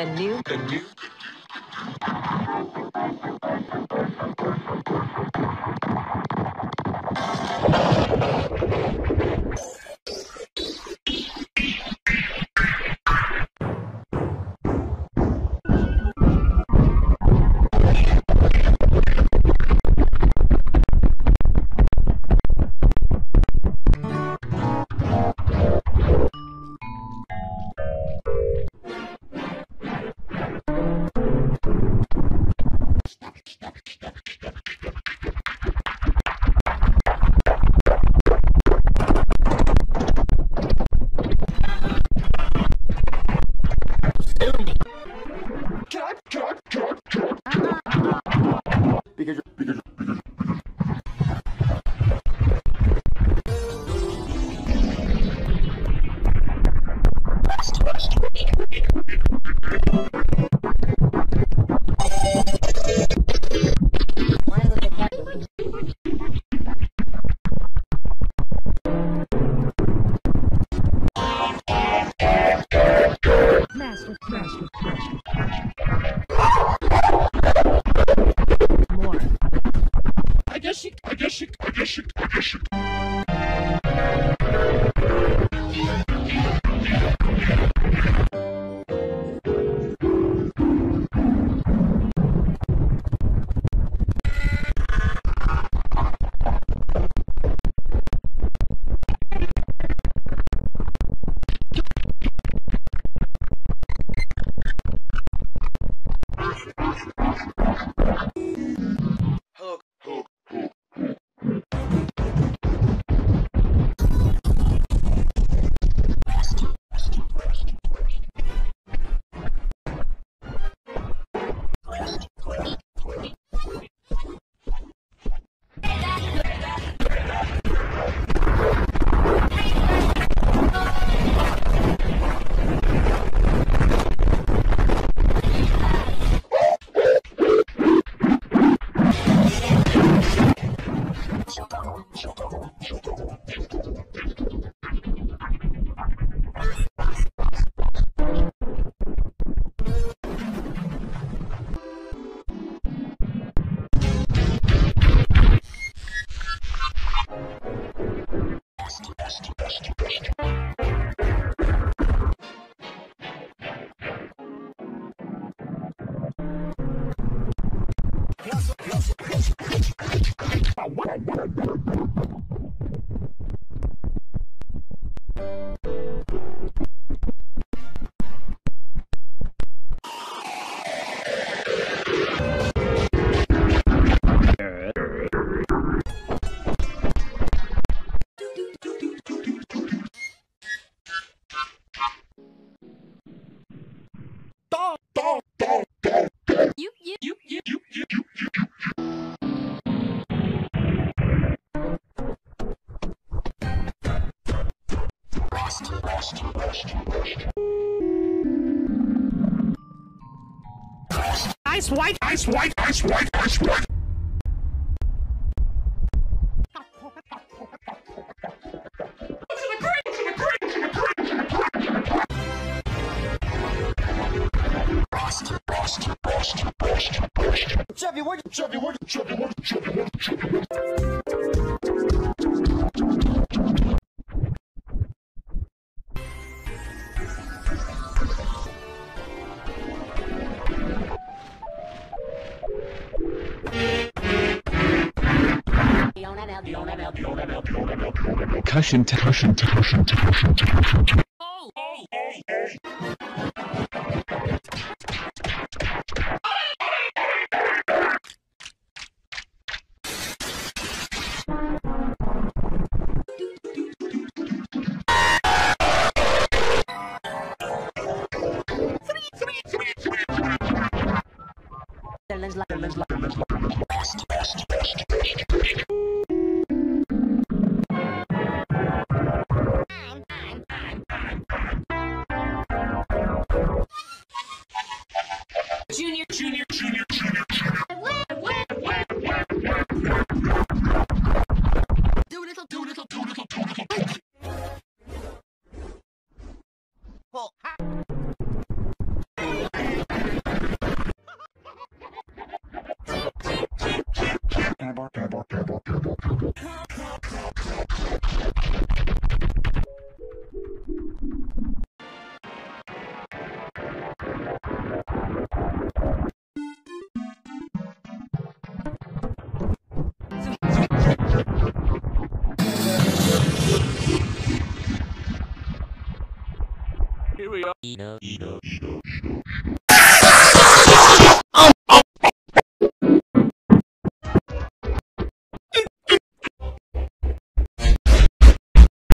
The new The new you, Ice white. Ice white, ice white, ice white. Chevy, where'd you? Chubby, what, chubby, what, chubby, what, chubby, Cushion to cushion to cushion to cushion to Junior, Here we are.